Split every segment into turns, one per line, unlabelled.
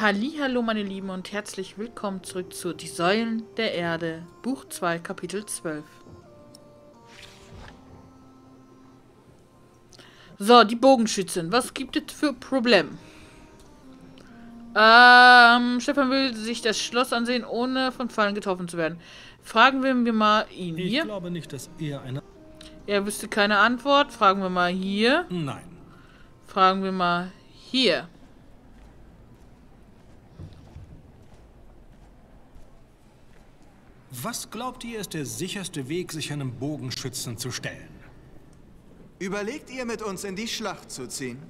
Hallo meine Lieben und herzlich willkommen zurück zu Die Säulen der Erde, Buch 2, Kapitel 12. So, die Bogenschützen. Was gibt es für Problem? Ähm, Stefan will sich das Schloss ansehen, ohne von Fallen getroffen zu werden. Fragen wir mal ihn hier.
Ich glaube nicht, dass er eine...
Er wüsste keine Antwort. Fragen wir mal hier.
Nein.
Fragen wir mal hier.
Was glaubt ihr, ist der sicherste Weg, sich einem Bogenschützen zu stellen?
Überlegt ihr, mit uns in die Schlacht zu ziehen?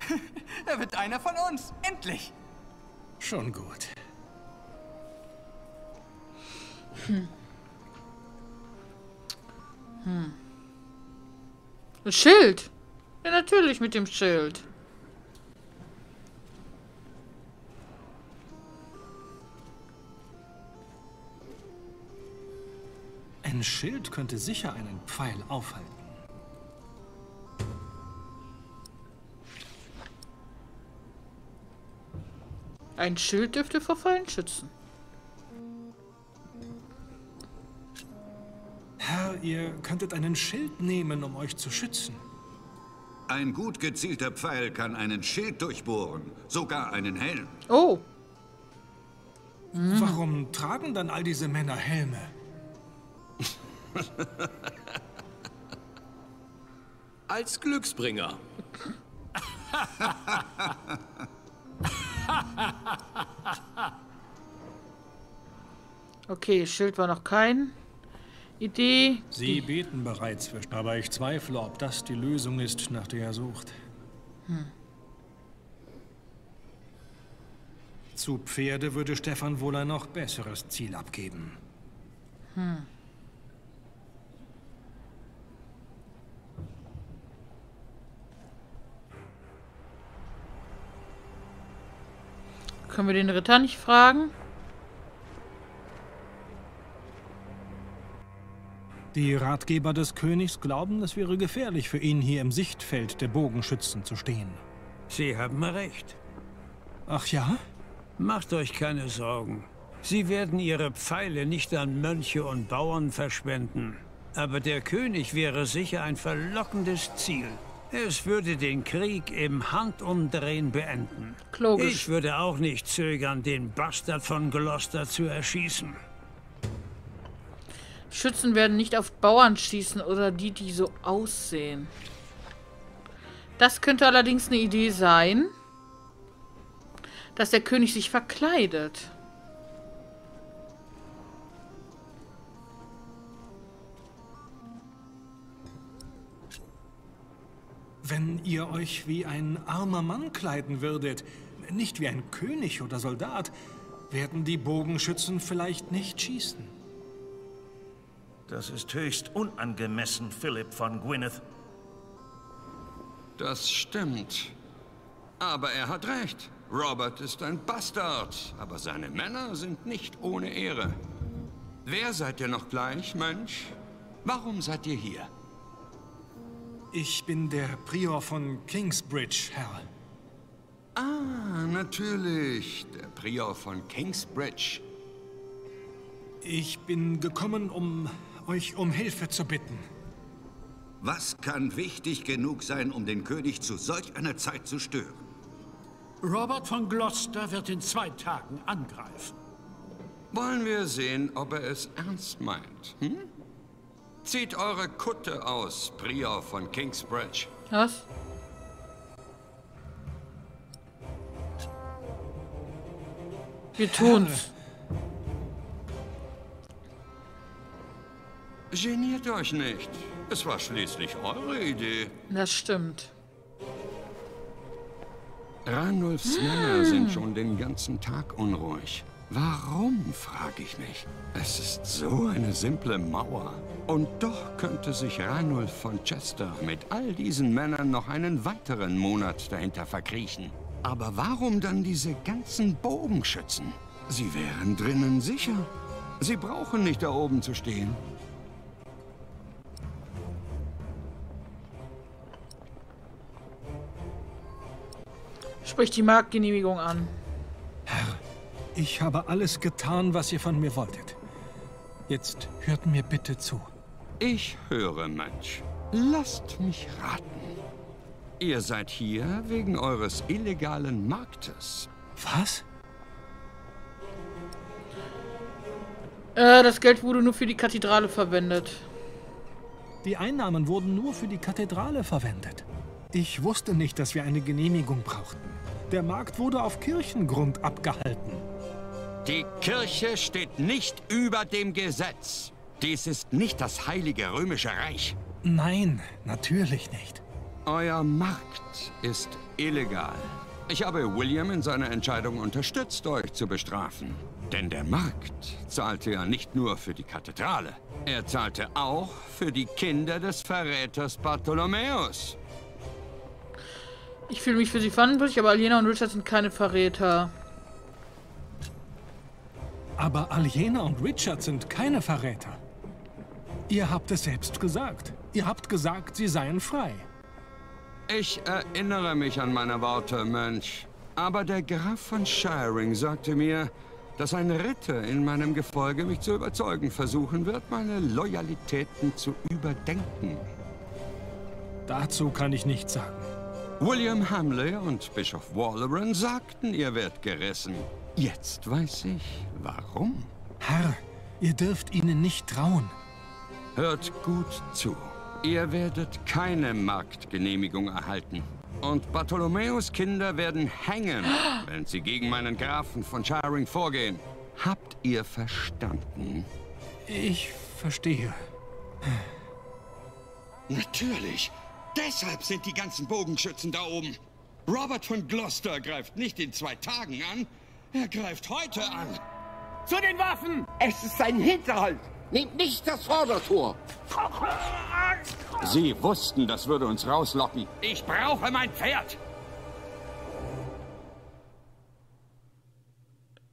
er wird einer von uns. Endlich.
Schon gut.
Hm. Hm. Ein Schild. Ja, natürlich mit dem Schild.
Ein Schild könnte sicher einen Pfeil aufhalten.
Ein Schild dürfte vor Fallen schützen.
Herr, ihr könntet einen Schild nehmen, um euch zu schützen.
Ein gut gezielter Pfeil kann einen Schild durchbohren, sogar einen Helm.
Oh.
Warum tragen dann all diese Männer Helme?
Als Glücksbringer.
Okay, Schild war noch kein Idee.
Sie
Die-
beten bereits für... Aber ich zweifle, ob das die Lösung ist, nach der er sucht. Zu Pferde würde Stefan wohl ein noch besseres Ziel abgeben.
Können wir den Ritter nicht fragen?
Die Ratgeber des Königs glauben, es wäre gefährlich für ihn, hier im Sichtfeld der Bogenschützen zu stehen.
Sie haben recht.
Ach ja?
Macht euch keine Sorgen. Sie werden ihre Pfeile nicht an Mönche und Bauern verschwenden. Aber der König wäre sicher ein verlockendes Ziel. Es würde den Krieg im Handumdrehen beenden.
Logisch.
Ich würde auch nicht zögern, den Bastard von Gloucester zu erschießen.
Schützen werden nicht auf Bauern schießen oder die, die so aussehen. Das könnte allerdings eine Idee sein, dass der König sich verkleidet.
Wenn ihr euch wie ein armer Mann kleiden würdet, nicht wie ein König oder Soldat, werden die Bogenschützen vielleicht nicht schießen.
Das ist höchst unangemessen, Philipp von Gwynedd.
Das stimmt. Aber er hat recht. Robert ist ein Bastard, aber seine Männer sind nicht ohne Ehre. Wer seid ihr noch gleich, Mönch? Warum seid ihr hier?
Ich bin der Prior von Kingsbridge, Herr.
Ah, natürlich. Der Prior von Kingsbridge.
Ich bin gekommen, um euch um Hilfe zu bitten.
Was kann wichtig genug sein, um den König zu solch einer Zeit zu stören?
Robert von Gloucester wird in zwei Tagen angreifen.
Wollen wir sehen, ob er es ernst meint, hm? Zieht eure Kutte aus, Prior von Kingsbridge.
Was? Wir tun's.
Geniert euch nicht. Es war schließlich eure Idee.
Das stimmt.
Ranulfs Männer sind schon den ganzen Tag unruhig. Warum, frage ich mich. Es ist so eine simple Mauer. Und doch könnte sich Ranulf von Chester mit all diesen Männern noch einen weiteren Monat dahinter verkriechen. Aber warum dann diese ganzen Bogenschützen? Sie wären drinnen sicher. Sie brauchen nicht da oben zu stehen.
Sprich die Marktgenehmigung an.
Ich habe alles getan, was ihr von mir wolltet. Jetzt hört mir bitte zu.
Ich höre, Mönch. Lasst mich raten. Ihr seid hier wegen eures illegalen Marktes.
Was?
Äh, das Geld wurde nur für die Kathedrale verwendet.
Die Einnahmen wurden nur für die Kathedrale verwendet. Ich wusste nicht, dass wir eine Genehmigung brauchten. Der Markt wurde auf Kirchengrund abgehalten.
Die Kirche steht nicht über dem Gesetz. Dies ist nicht das Heilige Römische Reich.
Nein, natürlich nicht.
Euer Markt ist illegal. Ich habe William in seiner Entscheidung unterstützt, euch zu bestrafen. Denn der Markt zahlte ja nicht nur für die Kathedrale. Er zahlte auch für die Kinder des Verräters Bartholomäus.
Ich fühle mich für sie verantwortlich, aber Aliena und Richard sind keine Verräter.
Aber Aliena und Richard sind keine Verräter. Ihr habt es selbst gesagt. Ihr habt gesagt, sie seien frei.
Ich erinnere mich an meine Worte, Mönch. Aber der Graf von Shiring sagte mir, dass ein Ritter in meinem Gefolge mich zu überzeugen versuchen wird, meine Loyalitäten zu überdenken.
Dazu kann ich nichts sagen.
William Hamley und Bischof Walleran sagten, ihr werdet gerissen. Jetzt weiß ich, warum.
Herr, ihr dürft ihnen nicht trauen.
Hört gut zu. Ihr werdet keine Marktgenehmigung erhalten. Und Bartholomäus Kinder werden hängen, wenn sie gegen meinen Grafen von Charing vorgehen. Habt ihr verstanden?
Ich verstehe.
Natürlich. Deshalb sind die ganzen Bogenschützen da oben. Robert von Gloucester greift nicht in zwei Tagen an. Er greift heute an.
Zu den Waffen!
Es ist ein Hinterhalt. Nehmt nicht das Vordertor.
Sie wussten, das würde uns rauslocken. Ich brauche mein Pferd.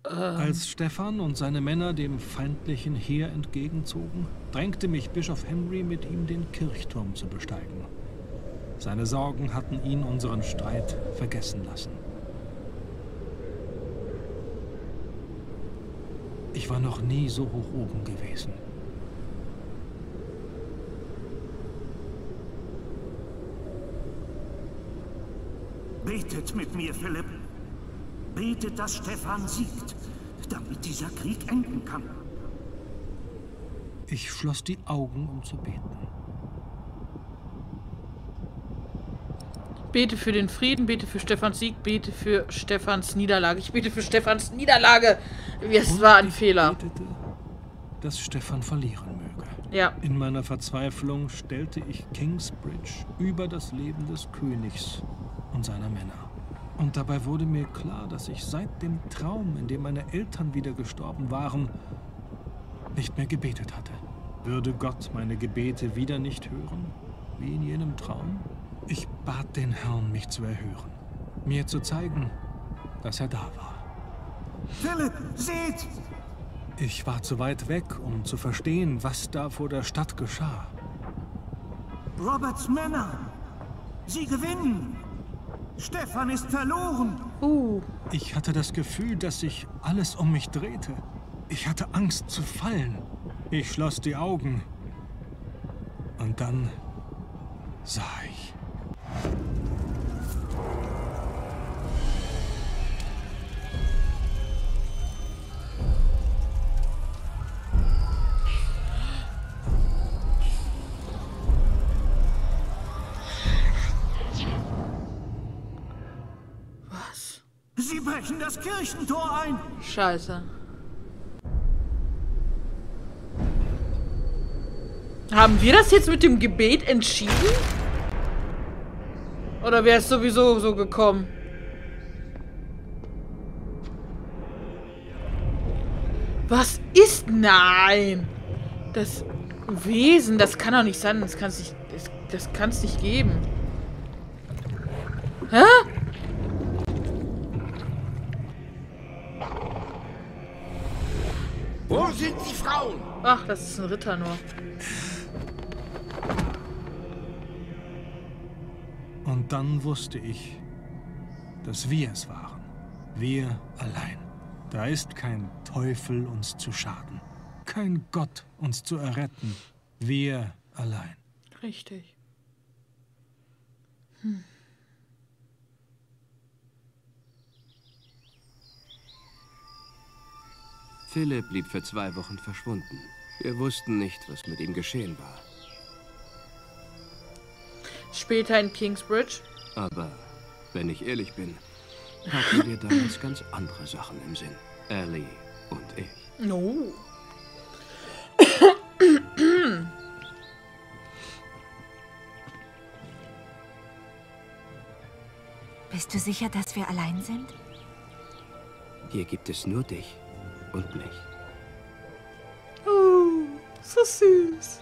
Als Stefan und seine Männer dem feindlichen Heer entgegenzogen, drängte mich Bischof Henry mit ihm den Kirchturm zu besteigen. Seine Sorgen hatten ihn unseren Streit vergessen lassen. Ich war noch nie so hoch oben gewesen.
Betet mit mir, Philipp. Betet, dass Stefan siegt, damit dieser Krieg enden kann.
Ich schloss die Augen, um zu beten.
Bete für den Frieden, bete für Stefans Sieg, bete für Stefans Niederlage. Ich bete für Stefans Niederlage. Es
Und
war ein
ich
Fehler.
Betete, dass Stefan verlieren möge.
Ja.
In meiner Verzweiflung stellte ich Kingsbridge über das Leben des Königs und seiner Männer. Und dabei wurde mir klar, dass ich seit dem Traum, in dem meine Eltern wieder gestorben waren, nicht mehr gebetet hatte. Würde Gott meine Gebete wieder nicht hören, wie in jenem Traum? Ich bat den Herrn, mich zu erhören, mir zu zeigen, dass er da war.
Philipp, seht!
Ich war zu weit weg, um zu verstehen, was da vor der Stadt geschah.
Roberts Männer! Sie gewinnen! Stefan ist verloren!
Uh.
Ich hatte das Gefühl, dass sich alles um mich drehte. Ich hatte Angst zu fallen. Ich schloss die Augen. Und dann sah ich.
Scheiße. Haben wir das jetzt mit dem Gebet entschieden? Oder wäre es sowieso so gekommen? Was ist? Nein! Das Wesen, das kann doch nicht sein. Das kann es nicht, das, das nicht geben. Ach, das ist ein Ritter nur.
Und dann wusste ich, dass wir es waren. Wir allein. Da ist kein Teufel, uns zu schaden. Kein Gott, uns zu erretten. Wir allein.
Richtig. Hm.
Philipp blieb für zwei Wochen verschwunden. Wir wussten nicht, was mit ihm geschehen war.
Später in Kingsbridge.
Aber, wenn ich ehrlich bin, hatten wir damals ganz andere Sachen im Sinn. Ellie und ich.
No.
Bist du sicher, dass wir allein sind?
Hier gibt es nur dich und mich.
Oh, so süß.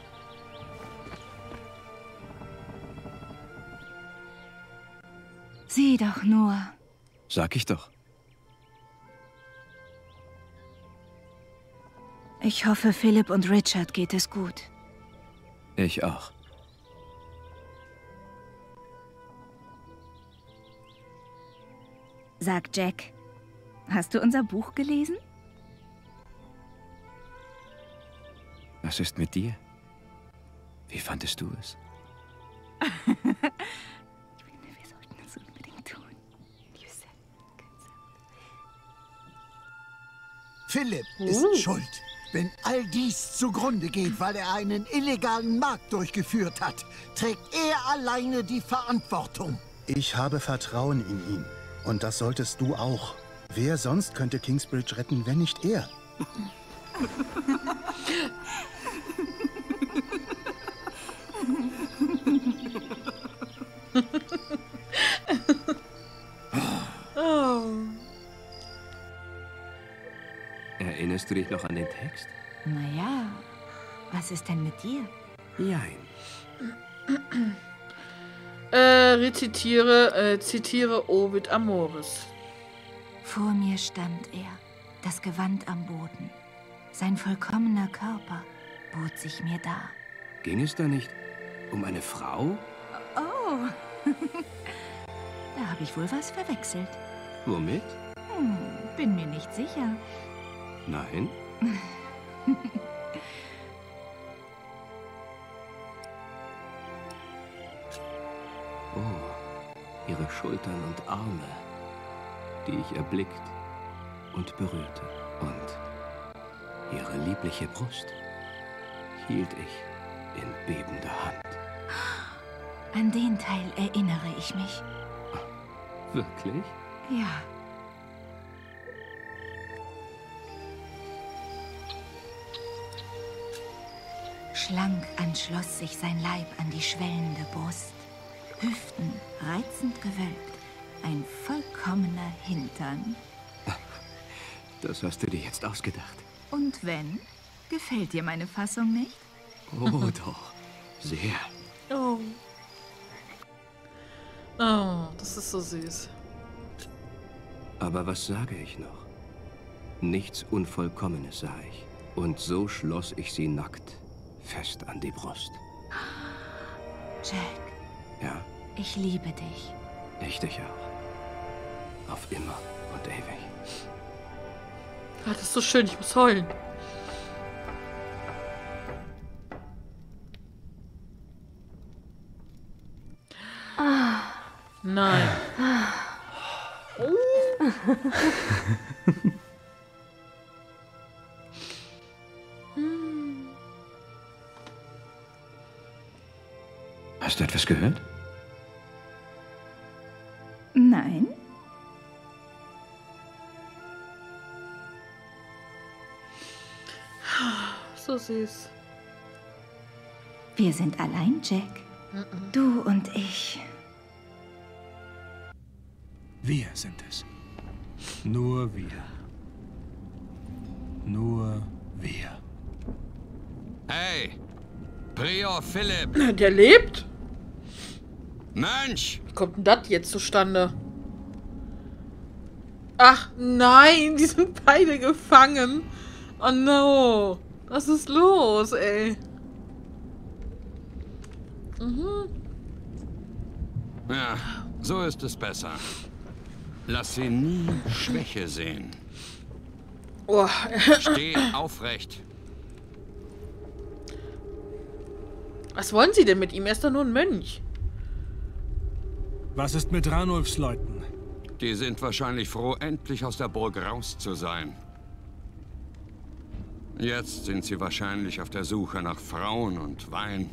Sieh doch nur.
Sag ich doch.
Ich hoffe, Philipp und Richard geht es gut.
Ich auch.
Sag Jack, hast du unser Buch gelesen?
Was ist mit dir? Wie fandest du es?
ich finde, wir sollten es unbedingt tun.
Philipp ist schuld. Wenn all dies zugrunde geht, weil er einen illegalen Markt durchgeführt hat, trägt er alleine die Verantwortung.
Ich habe Vertrauen in ihn. Und das solltest du auch. Wer sonst könnte Kingsbridge retten, wenn nicht er?
Erinnerst du dich noch an den Text?
Naja, was ist denn mit dir?
Jein.
Äh, rezitiere, äh, zitiere Ovid Amoris.
Vor mir stand er, das Gewand am Boden. Sein vollkommener Körper bot sich mir dar.
Ging es da nicht um eine Frau?
Oh, da habe ich wohl was verwechselt.
Womit?
Hm, bin mir nicht sicher.
Nein. Oh, ihre Schultern und Arme, die ich erblickt und berührte. Und ihre liebliche Brust hielt ich in bebender Hand.
An den Teil erinnere ich mich.
Wirklich?
Ja. Schlank anschloss sich sein Leib an die schwellende Brust. Hüften reizend gewölbt. Ein vollkommener Hintern.
Das hast du dir jetzt ausgedacht.
Und wenn? Gefällt dir meine Fassung nicht?
Oh, doch. Sehr.
Oh. Oh, das ist so süß.
Aber was sage ich noch? Nichts Unvollkommenes sah ich. Und so schloss ich sie nackt fest an die Brust.
Jack.
Ja,
Ich liebe dich.
ich dich auch. Auf immer und ewig.
Ah, das ist so schön, ich muss heulen. Nein.
Hast etwas gehört?
Nein?
So süß.
Wir sind allein, Jack. Du und ich.
Wir sind es. Nur wir. Nur wir.
Hey, Prior Philipp,
Der lebt?
Mönch!
Wie kommt denn das jetzt zustande? Ach nein, die sind beide gefangen. Oh no. Was ist los, ey? Mhm.
Ja, so ist es besser. Lass sie nie Schwäche sehen.
Oh.
Steh aufrecht.
Was wollen Sie denn mit ihm? Er ist doch nur ein Mönch.
Was ist mit Ranulfs Leuten?
Die sind wahrscheinlich froh, endlich aus der Burg raus zu sein. Jetzt sind sie wahrscheinlich auf der Suche nach Frauen und Wein.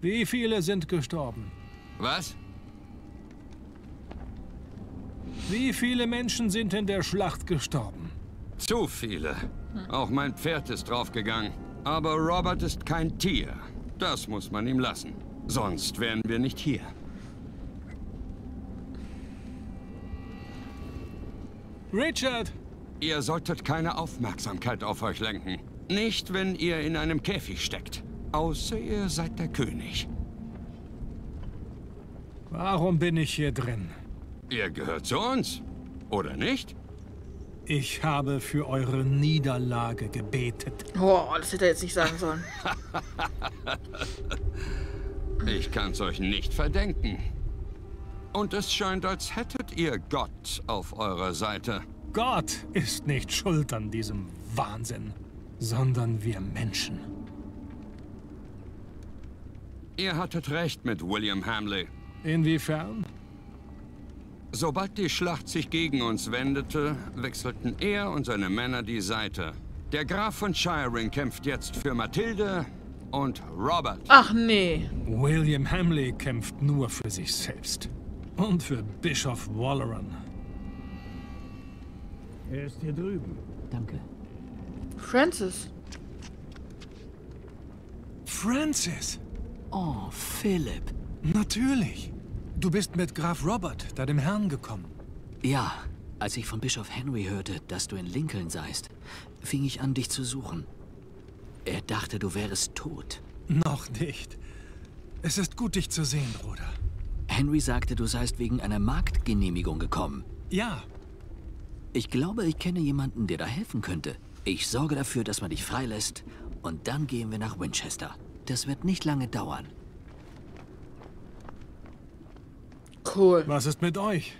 Wie viele sind gestorben?
Was?
Wie viele Menschen sind in der Schlacht gestorben?
Zu viele. Auch mein Pferd ist draufgegangen. Aber Robert ist kein Tier. Das muss man ihm lassen. Sonst wären wir nicht hier.
Richard!
Ihr solltet keine Aufmerksamkeit auf euch lenken. Nicht, wenn ihr in einem Käfig steckt. Außer ihr seid der König.
Warum bin ich hier drin?
Ihr gehört zu uns, oder nicht?
Ich habe für eure Niederlage gebetet.
Oh, das hätte er jetzt nicht sagen sollen.
ich kann's euch nicht verdenken. Und es scheint, als hättet ihr Gott auf eurer Seite.
Gott ist nicht schuld an diesem Wahnsinn, sondern wir Menschen.
Ihr hattet recht mit William Hamley.
Inwiefern?
Sobald die Schlacht sich gegen uns wendete, wechselten er und seine Männer die Seite. Der Graf von Shiring kämpft jetzt für Mathilde und Robert.
Ach nee.
William Hamley kämpft nur für sich selbst. Und für Bischof Walleran.
Er ist hier drüben.
Danke.
Francis.
Francis!
Oh, Philipp.
Natürlich. Du bist mit Graf Robert, da dem Herrn, gekommen.
Ja, als ich von Bischof Henry hörte, dass du in Lincoln seist, fing ich an, dich zu suchen. Er dachte, du wärest tot.
Noch nicht. Es ist gut, dich zu sehen, Bruder.
Henry sagte, du seist wegen einer Marktgenehmigung gekommen.
Ja.
Ich glaube, ich kenne jemanden, der da helfen könnte. Ich sorge dafür, dass man dich freilässt und dann gehen wir nach Winchester. Das wird nicht lange dauern.
Cool.
Was ist mit euch?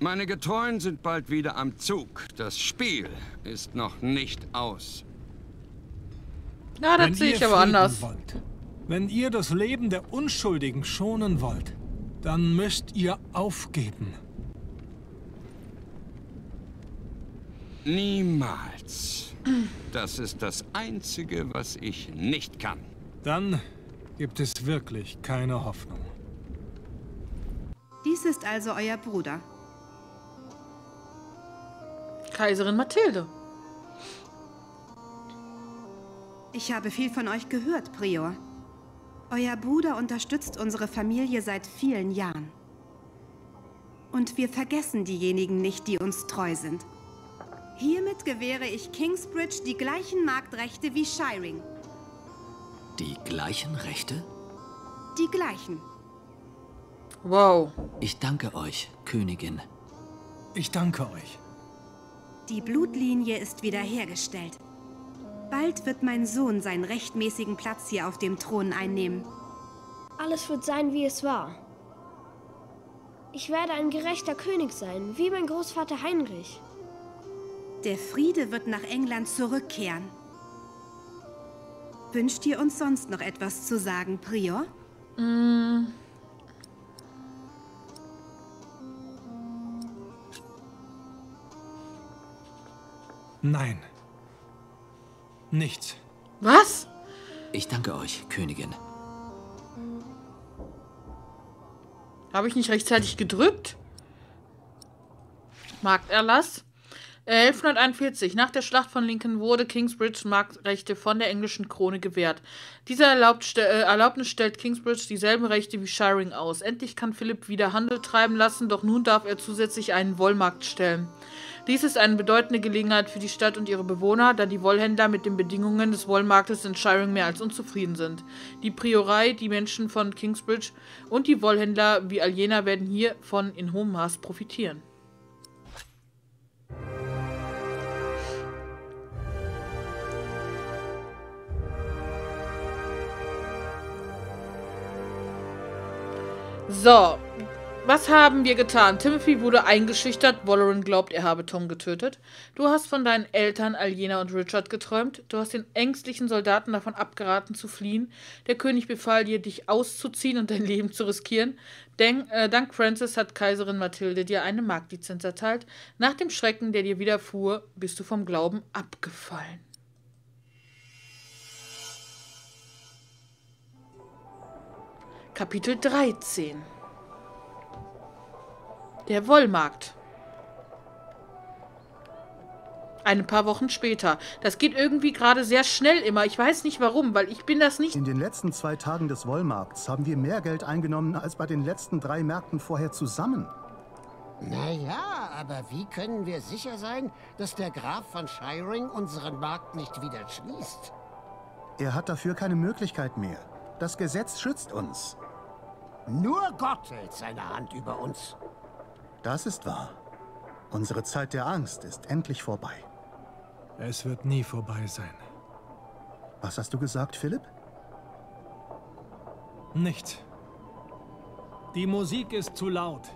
Meine Getreuen sind bald wieder am Zug. Das Spiel ist noch nicht aus.
Na, das sehe ich aber anders.
Wollt, wenn ihr das Leben der Unschuldigen schonen wollt, dann müsst ihr aufgeben.
Niemals. Das ist das Einzige, was ich nicht kann.
Dann gibt es wirklich keine Hoffnung.
Dies ist also euer Bruder.
Kaiserin Mathilde.
Ich habe viel von euch gehört, Prior. Euer Bruder unterstützt unsere Familie seit vielen Jahren. Und wir vergessen diejenigen nicht, die uns treu sind. Hiermit gewähre ich Kingsbridge die gleichen Marktrechte wie Shiring.
Die gleichen Rechte?
Die gleichen.
Wow.
Ich danke euch, Königin.
Ich danke euch.
Die Blutlinie ist wiederhergestellt. Bald wird mein Sohn seinen rechtmäßigen Platz hier auf dem Thron einnehmen.
Alles wird sein, wie es war. Ich werde ein gerechter König sein, wie mein Großvater Heinrich.
Der Friede wird nach England zurückkehren. Wünscht ihr uns sonst noch etwas zu sagen, Prior?
Mm.
Nein. Nichts.
Was?
Ich danke euch, Königin.
Habe ich nicht rechtzeitig gedrückt? Markterlass. 1141. Nach der Schlacht von Lincoln wurde Kingsbridge Marktrechte von der englischen Krone gewährt. Diese Erlaubt, äh, Erlaubnis stellt Kingsbridge dieselben Rechte wie Shiring aus. Endlich kann Philipp wieder Handel treiben lassen, doch nun darf er zusätzlich einen Wollmarkt stellen. Dies ist eine bedeutende Gelegenheit für die Stadt und ihre Bewohner, da die Wollhändler mit den Bedingungen des Wollmarktes in Shiring mehr als unzufrieden sind. Die Priorei, die Menschen von Kingsbridge und die Wollhändler wie Aljena werden hiervon in hohem Maß profitieren. So, Was haben wir getan? Timothy wurde eingeschüchtert. Walleran glaubt, er habe Tom getötet. Du hast von deinen Eltern, Aljena und Richard, geträumt. Du hast den ängstlichen Soldaten davon abgeraten zu fliehen. Der König befahl dir, dich auszuziehen und dein Leben zu riskieren. Denk, äh, dank Francis hat Kaiserin Mathilde dir eine Marktlizenz erteilt. Nach dem Schrecken, der dir widerfuhr, bist du vom Glauben abgefallen. Kapitel 13 der Wollmarkt. Ein paar Wochen später. Das geht irgendwie gerade sehr schnell immer. Ich weiß nicht warum, weil ich bin das nicht.
In den letzten zwei Tagen des Wollmarkts haben wir mehr Geld eingenommen als bei den letzten drei Märkten vorher zusammen.
Naja, aber wie können wir sicher sein, dass der Graf von Shiring unseren Markt nicht wieder schließt?
Er hat dafür keine Möglichkeit mehr. Das Gesetz schützt uns.
Nur Gott hält seine Hand über uns.
Das ist wahr. Unsere Zeit der Angst ist endlich vorbei.
Es wird nie vorbei sein.
Was hast du gesagt, Philipp?
Nichts. Die Musik ist zu laut.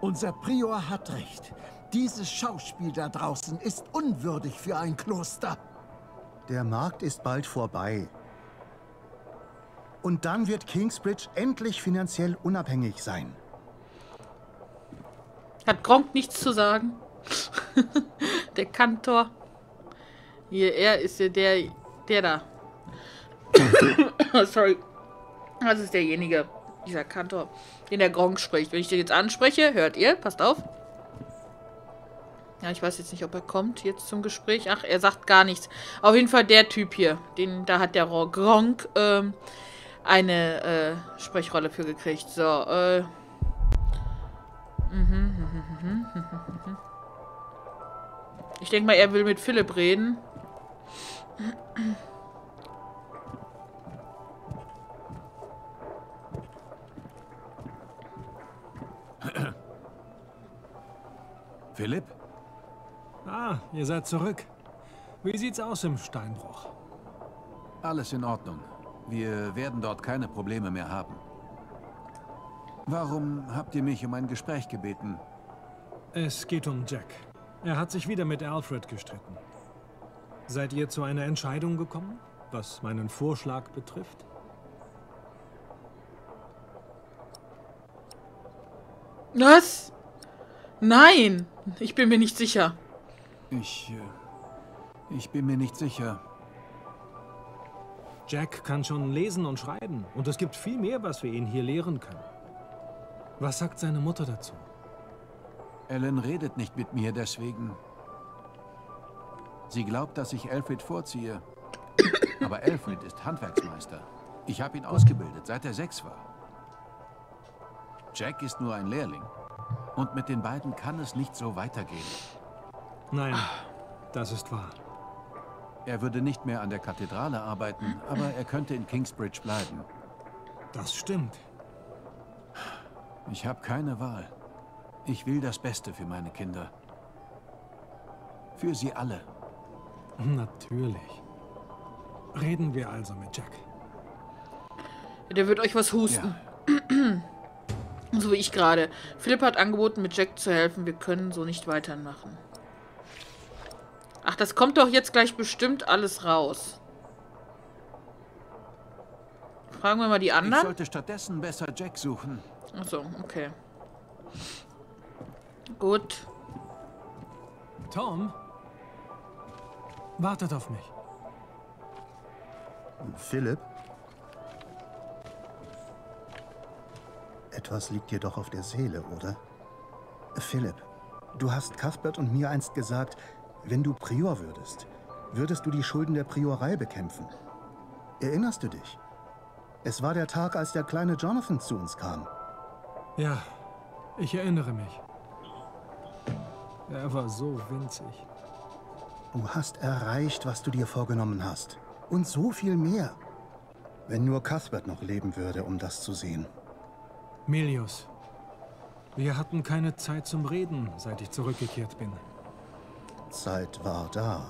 Unser Prior hat recht. Dieses Schauspiel da draußen ist unwürdig für ein Kloster.
Der Markt ist bald vorbei. Und dann wird Kingsbridge endlich finanziell unabhängig sein.
Hat Gronk nichts zu sagen? der Kantor. Hier, er ist ja der, der da. Sorry. Das ist derjenige, dieser Kantor, den der Gronk spricht. Wenn ich den jetzt anspreche, hört ihr, passt auf. Ja, ich weiß jetzt nicht, ob er kommt jetzt zum Gespräch. Ach, er sagt gar nichts. Auf jeden Fall der Typ hier. Den, da hat der Gronk ähm, eine äh, Sprechrolle für gekriegt. So, äh... Ich denke mal, er will mit Philipp reden.
Philipp? Ah, ihr seid zurück. Wie sieht's aus im Steinbruch?
Alles in Ordnung. Wir werden dort keine Probleme mehr haben. Warum habt ihr mich um ein Gespräch gebeten?
Es geht um Jack. Er hat sich wieder mit Alfred gestritten. Seid ihr zu einer Entscheidung gekommen, was meinen Vorschlag betrifft?
Was? Nein, ich bin mir nicht sicher.
Ich... Äh, ich bin mir nicht sicher.
Jack kann schon lesen und schreiben. Und es gibt viel mehr, was wir ihn hier lehren können. Was sagt seine Mutter dazu?
Ellen redet nicht mit mir, deswegen... Sie glaubt, dass ich Alfred vorziehe. Aber Alfred ist Handwerksmeister. Ich habe ihn ausgebildet, seit er sechs war. Jack ist nur ein Lehrling. Und mit den beiden kann es nicht so weitergehen.
Nein, das ist wahr.
Er würde nicht mehr an der Kathedrale arbeiten, aber er könnte in Kingsbridge bleiben.
Das stimmt.
Ich habe keine Wahl. Ich will das Beste für meine Kinder. Für sie alle.
Natürlich. Reden wir also mit Jack.
Der wird euch was husten. Ja. so wie ich gerade. Philipp hat angeboten, mit Jack zu helfen. Wir können so nicht weitermachen. Ach, das kommt doch jetzt gleich bestimmt alles raus. Fragen wir mal die anderen. Ich
sollte stattdessen besser Jack suchen.
Achso, okay. Gut.
Tom? Wartet auf mich.
Philipp? Etwas liegt dir doch auf der Seele, oder? Philipp, du hast Cuthbert und mir einst gesagt, wenn du Prior würdest, würdest du die Schulden der Priorei bekämpfen. Erinnerst du dich? Es war der Tag, als der kleine Jonathan zu uns kam.
Ja, ich erinnere mich. Er war so winzig.
Du hast erreicht, was du dir vorgenommen hast. Und so viel mehr. Wenn nur Cuthbert noch leben würde, um das zu sehen.
Milius, wir hatten keine Zeit zum Reden, seit ich zurückgekehrt bin.
Zeit war da.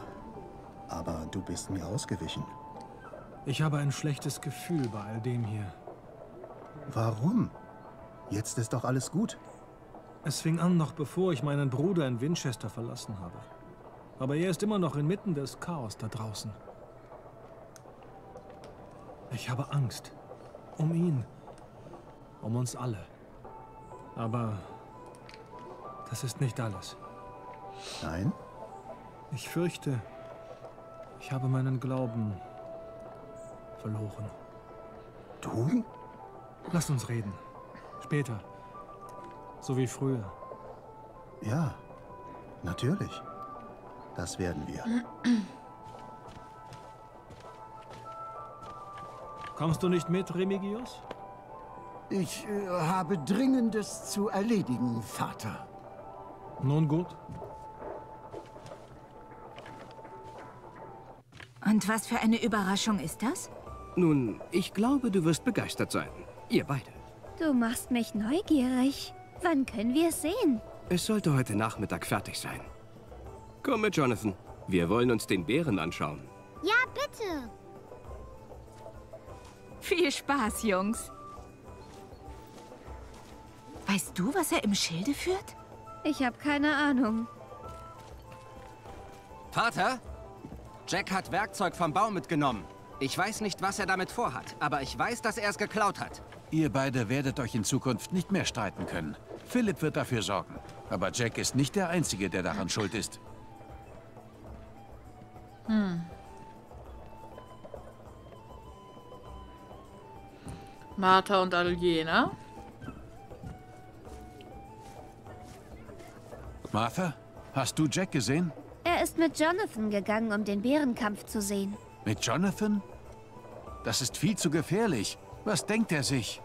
Aber du bist mir ausgewichen.
Ich habe ein schlechtes Gefühl bei all dem hier.
Warum? Jetzt ist doch alles gut.
Es fing an, noch bevor ich meinen Bruder in Winchester verlassen habe. Aber er ist immer noch inmitten des Chaos da draußen. Ich habe Angst. Um ihn. Um uns alle. Aber das ist nicht alles.
Nein?
Ich fürchte, ich habe meinen Glauben verloren.
Du?
Lass uns reden. Später. So wie früher.
Ja, natürlich. Das werden wir.
Kommst du nicht mit, Remigius?
Ich äh, habe Dringendes zu erledigen, Vater.
Nun gut.
Und was für eine Überraschung ist das?
Nun, ich glaube, du wirst begeistert sein. Ihr beide.
Du machst mich neugierig. Wann können wir es sehen?
Es sollte heute Nachmittag fertig sein. Komm mit, Jonathan. Wir wollen uns den Bären anschauen.
Ja, bitte.
Viel Spaß, Jungs. Weißt du, was er im Schilde führt?
Ich habe keine Ahnung.
Vater? Jack hat Werkzeug vom Baum mitgenommen. Ich weiß nicht, was er damit vorhat, aber ich weiß, dass er es geklaut hat.
Ihr beide werdet euch in Zukunft nicht mehr streiten können. Philipp wird dafür sorgen. Aber Jack ist nicht der Einzige, der daran schuld ist.
Hm. Martha und Aljena.
Martha, hast du Jack gesehen?
Er ist mit Jonathan gegangen, um den Bärenkampf zu sehen.
Mit Jonathan? Das ist viel zu gefährlich. Was denkt er sich?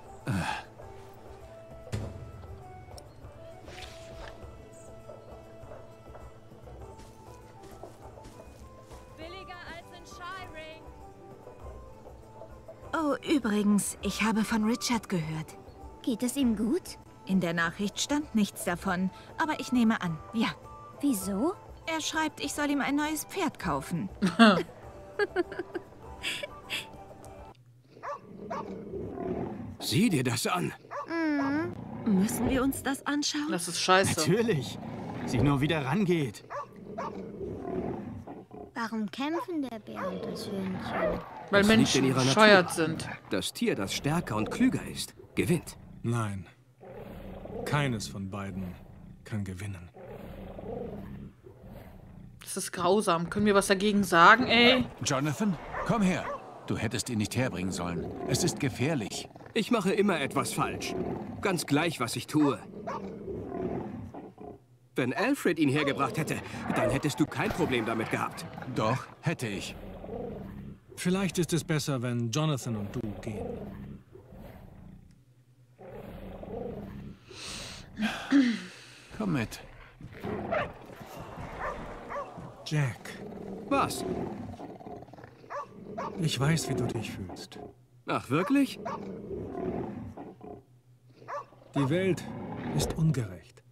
Oh, übrigens, ich habe von Richard gehört.
Geht es ihm gut?
In der Nachricht stand nichts davon, aber ich nehme an, ja.
Wieso?
Er schreibt, ich soll ihm ein neues Pferd kaufen.
Sieh dir das an.
Mhm.
Müssen wir uns das anschauen?
Das ist scheiße.
Natürlich. Sieh nur, wie der rangeht.
Warum kämpfen der Bär und das Hühnchen?
Weil
Das
Menschen
in ihrer
bescheuert sind.
Das Tier, das stärker und klüger ist, gewinnt.
Nein. Keines von beiden kann gewinnen.
Das ist grausam. Können wir was dagegen sagen, ey?
Jonathan, komm her. Du hättest ihn nicht herbringen sollen. Es ist gefährlich.
Ich mache immer etwas falsch. Ganz gleich, was ich tue. Wenn Alfred ihn hergebracht hätte, dann hättest du kein Problem damit gehabt.
Doch, hätte ich.
Vielleicht ist es besser, wenn Jonathan und du gehen.
Komm mit.
Jack,
Was?
ich weiß, wie du dich fühlst.
Ach, wirklich?
Die Welt ist ungerecht.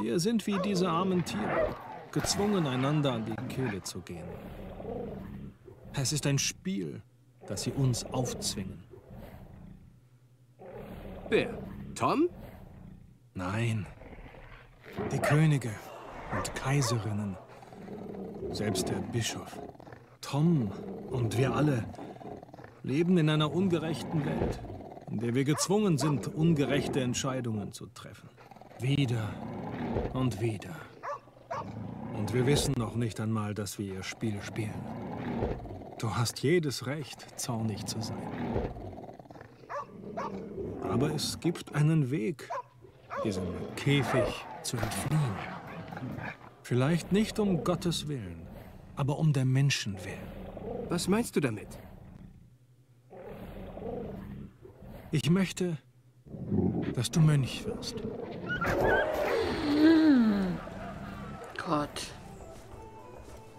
Wir sind wie diese armen Tiere, gezwungen, einander an die Kehle zu gehen. Es ist ein Spiel, das sie uns aufzwingen.
Wer? Tom?
Nein. Die Könige und Kaiserinnen. Selbst der Bischof. Tom und wir alle leben in einer ungerechten Welt, in der wir gezwungen sind, ungerechte Entscheidungen zu treffen. Wieder und wieder. Und wir wissen noch nicht einmal, dass wir ihr Spiel spielen. Du hast jedes Recht, zornig zu sein. Aber es gibt einen Weg, diesem Käfig zu entfliehen. Vielleicht nicht um Gottes Willen, aber um der Menschen willen.
Was meinst du damit?
Ich möchte, dass du Mönch wirst.
Hm. Gott.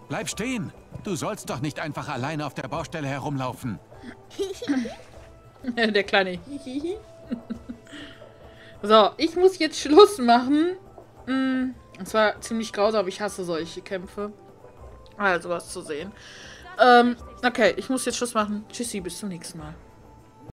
Bleib stehen. Du sollst doch nicht einfach alleine auf der Baustelle herumlaufen.
der kleine Hihihi. So, ich muss jetzt Schluss machen. Es war ziemlich grausam, aber ich hasse solche Kämpfe. Also was zu sehen. Ähm, okay, ich muss jetzt Schluss machen. Tschüssi, bis zum nächsten Mal.